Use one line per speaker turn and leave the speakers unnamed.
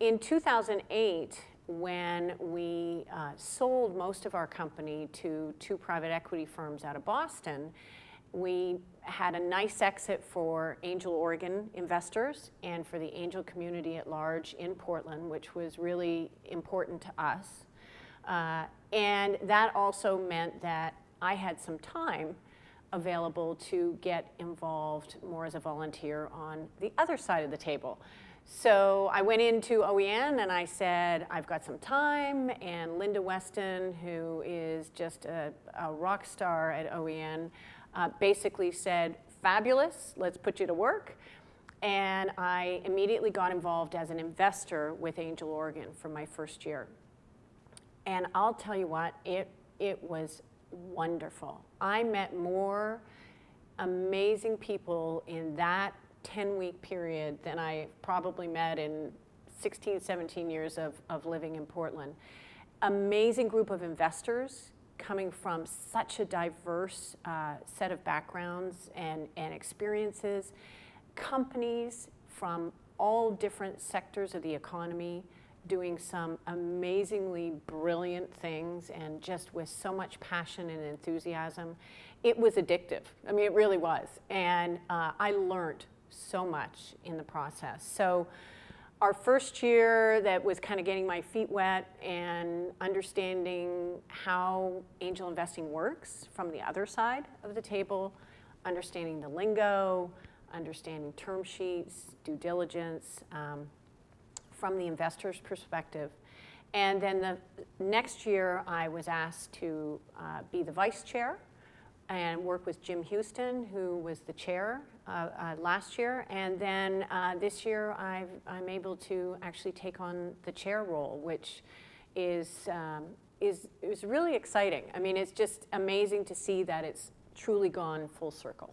in 2008, when we uh, sold most of our company to two private equity firms out of Boston, we had a nice exit for Angel Oregon investors and for the angel community at large in Portland, which was really important to us. Uh, and that also meant that I had some time available to get involved more as a volunteer on the other side of the table. So I went into OEN and I said, I've got some time. And Linda Weston, who is just a, a rock star at OEN, uh, basically said, fabulous, let's put you to work. And I immediately got involved as an investor with Angel Oregon for my first year. And I'll tell you what, it, it was wonderful. I met more amazing people in that 10 week period than I probably met in 16, 17 years of, of living in Portland. Amazing group of investors coming from such a diverse uh, set of backgrounds and, and experiences, companies from all different sectors of the economy doing some amazingly brilliant things and just with so much passion and enthusiasm. It was addictive. I mean, it really was. And uh, I learned so much in the process. So our first year that was kind of getting my feet wet and understanding how angel investing works from the other side of the table, understanding the lingo, understanding term sheets, due diligence um, from the investor's perspective. And then the next year, I was asked to uh, be the vice chair and work with Jim Houston, who was the chair uh, uh, last year, and then uh, this year i am able to actually take on the chair role, which is, um, is, is really exciting. I mean, it's just amazing to see that it's truly gone full circle.